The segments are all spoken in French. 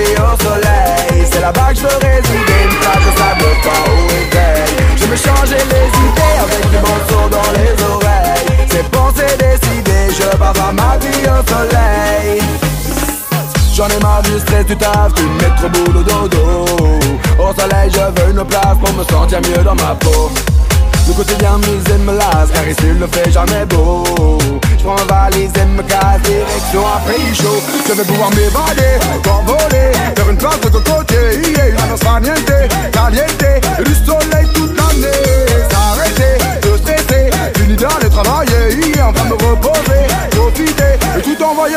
au soleil. C'est là-bas que je veux résider, une plage de sable pas. Je me changer les idées avec du morceaux dans les oreilles. C'est pensé décidé, je pas ma vie au soleil. J'en ai marre du stress du taf, du métro boulot dodo Au soleil je veux une place pour me sentir mieux dans ma peau Le quotidien m'use et me lasse car ici il ne fait jamais beau Je prends valise et me casse direction un pays chaud Je vais pouvoir m'évader,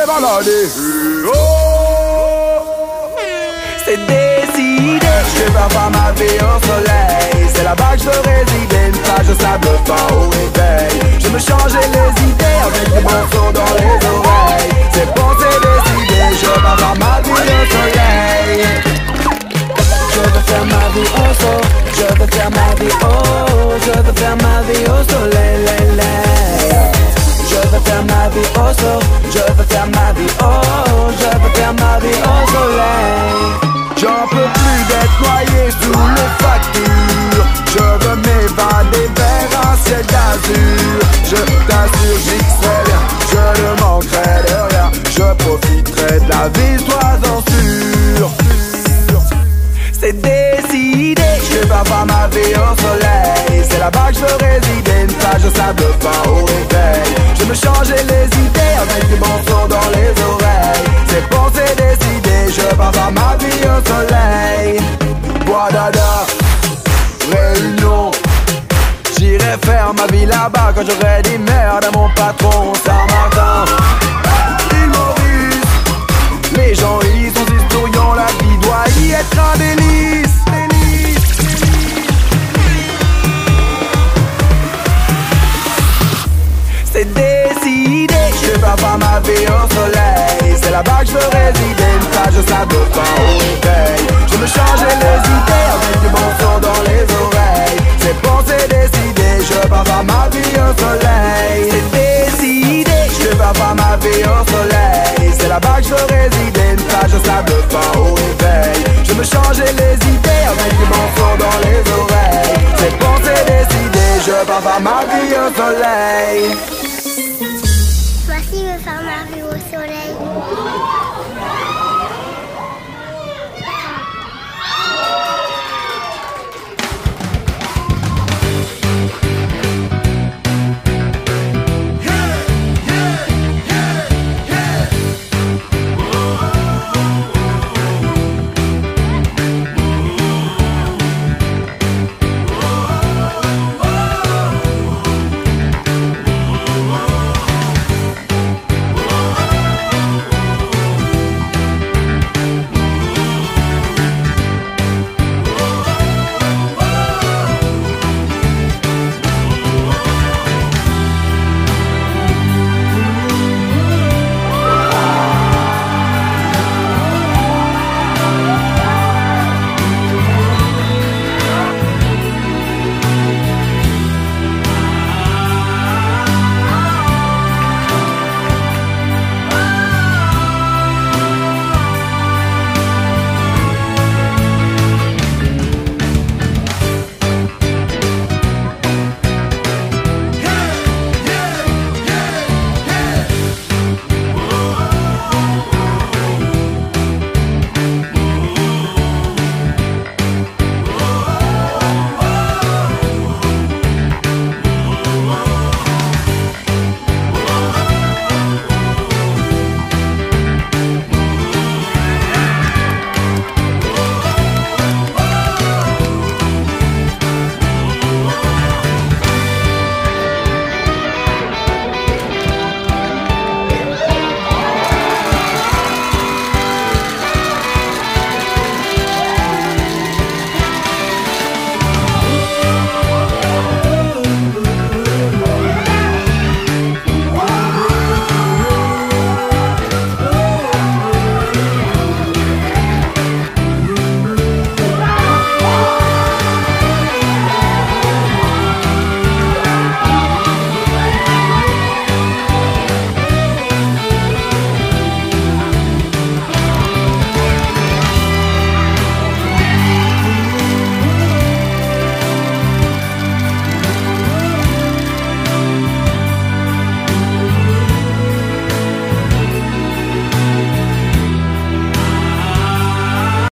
balader oh! C'est décidé. Je vais pas ma vie au soleil. C'est là-bas que je résider Une plage de sable fin au réveil. Je me changer les idées Avec des morceaux dans les oreilles. C'est pensé décidé Je vais pas ma vie au soleil. Je veux faire ma vie au sol Je veux faire ma vie au Je veux faire ma vie au soleil. Je veux faire ma vie au sol faire ma vie au Je veux faire ma vie au soleil. J'en peux plus d'être noyé sous les factures. Je veux m'évader vers un ciel d'azur. Je t'assure bien Je ne manquerai de rien. Je profiterai de la vie, sois-en sûr. C'est décidé Je vais pas ma vie au soleil. C'est là-bas que je veux résider Une plage de sable fin au réveil. Je me changer les J'irai faire ma vie là-bas Quand j'aurai dit merde à mon patron Saint-Martin. Les gens y sont historiants La vie doit y être un délice. C'est décidé Je vais pas ma vie au soleil. C'est là-bas que je veux résider plage de sable fin au réveil je me changer les idées avec du bon dans les oreilles. C'est bon, c'est décidé, je vais avoir ma vie au soleil. C'est décidé, je vais avoir ma vie au soleil. C'est là-bas que je veux résider, une plage au sable fin au réveil. Je me changer les idées avec du bon dans les oreilles. C'est bon, c'est décidé, je vais avoir ma vie au soleil. Voici me faire ma vie au soleil.